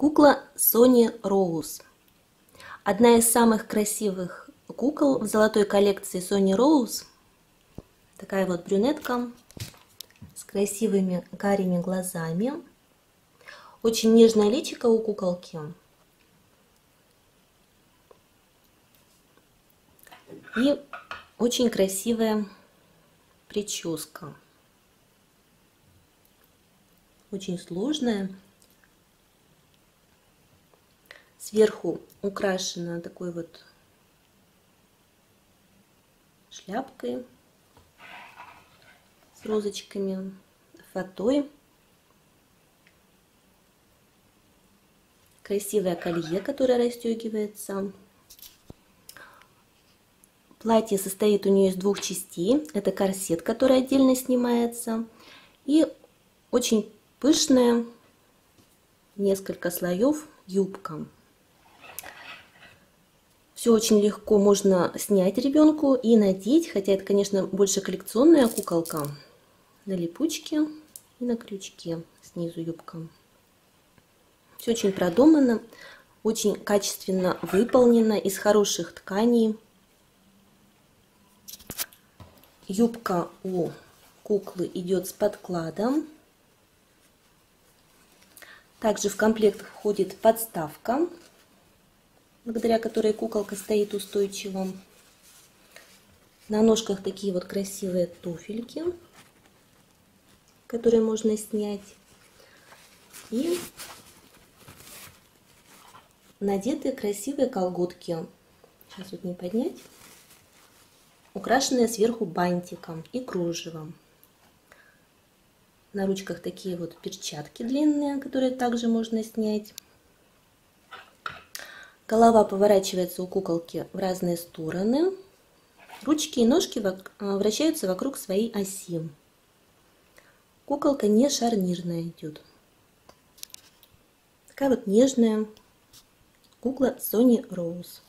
Кукла Сони Роуз. Одна из самых красивых кукол в золотой коллекции Сони Роуз. Такая вот брюнетка с красивыми карими глазами. Очень нежное личико у куколки. И очень красивая прическа. Очень сложная Сверху украшена такой вот шляпкой с розочками, фатой. Красивое колье, которое расстегивается. Платье состоит у нее из двух частей. Это корсет, который отдельно снимается. И очень пышная, несколько слоев юбка. Все очень легко можно снять ребенку и надеть, хотя это, конечно, больше коллекционная куколка. На липучке и на крючке снизу юбка. Все очень продумано, очень качественно выполнено, из хороших тканей. Юбка у куклы идет с подкладом. Также в комплект входит подставка благодаря которой куколка стоит устойчиво. На ножках такие вот красивые туфельки, которые можно снять. И надеты красивые колготки. Сейчас вот не поднять. Украшенные сверху бантиком и кружевом. На ручках такие вот перчатки длинные, которые также можно снять. Голова поворачивается у куколки в разные стороны. Ручки и ножки а, вращаются вокруг своей оси. Куколка не шарнирная идет. Такая вот нежная кукла Сони Роуз.